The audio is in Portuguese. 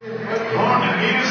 Bom é isso?